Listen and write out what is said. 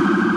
you